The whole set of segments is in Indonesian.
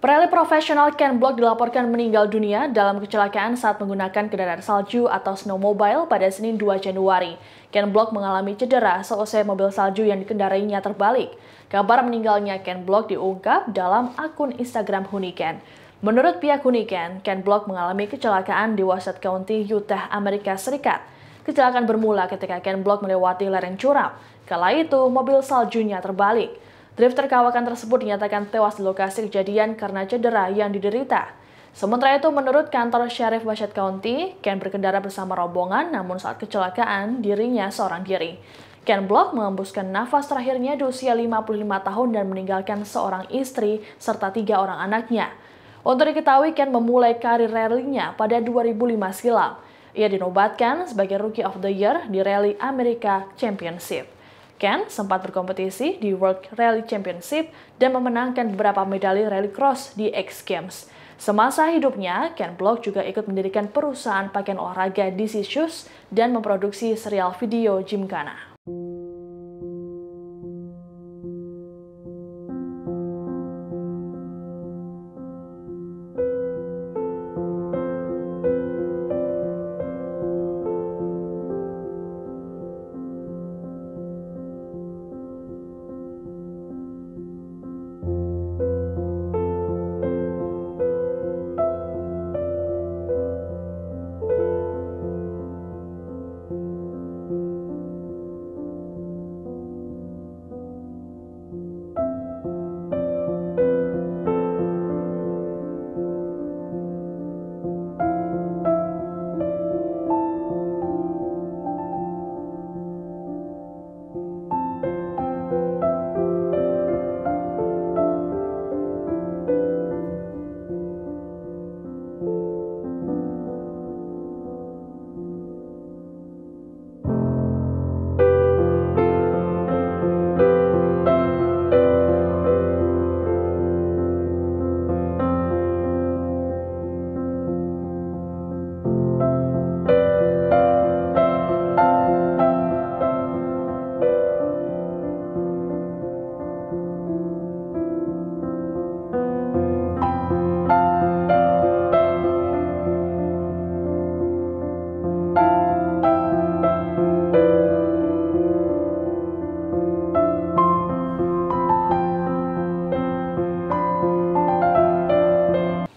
Perali profesional Ken Block dilaporkan meninggal dunia dalam kecelakaan saat menggunakan kendaraan salju atau snowmobile pada Senin 2 Januari. Ken Block mengalami cedera selesai mobil salju yang dikendarainya terbalik. Kabar meninggalnya Ken Block diungkap dalam akun Instagram Huniken. Menurut pihak Huniken, Ken Block mengalami kecelakaan di Wasatch County, Utah, Amerika Serikat. Kecelakaan bermula ketika Ken Block melewati lereng curam. Kala itu, mobil saljunya terbalik. Drifter kawakan tersebut dinyatakan tewas di lokasi kejadian karena cedera yang diderita. Sementara itu, menurut kantor Sheriff Wasatch County, Ken berkendara bersama rombongan, namun saat kecelakaan, dirinya seorang diri. Ken Block mengembuskan nafas terakhirnya di usia 55 tahun dan meninggalkan seorang istri serta tiga orang anaknya. Untuk diketahui, Ken memulai karir rallynya pada 2005 silam. Ia dinobatkan sebagai Rookie of the Year di Rally America Championship. Ken sempat berkompetisi di World Rally Championship dan memenangkan beberapa medali rally cross di X Games. Semasa hidupnya, Ken Block juga ikut mendirikan perusahaan pakaian olahraga DC Shoes dan memproduksi serial video Gymkhana.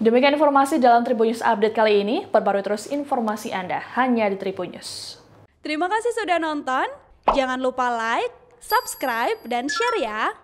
Demikian informasi dalam Tribun News Update kali ini. Perbarui terus informasi Anda hanya di Tribun News. Terima kasih sudah nonton. Jangan lupa like, subscribe, dan share ya.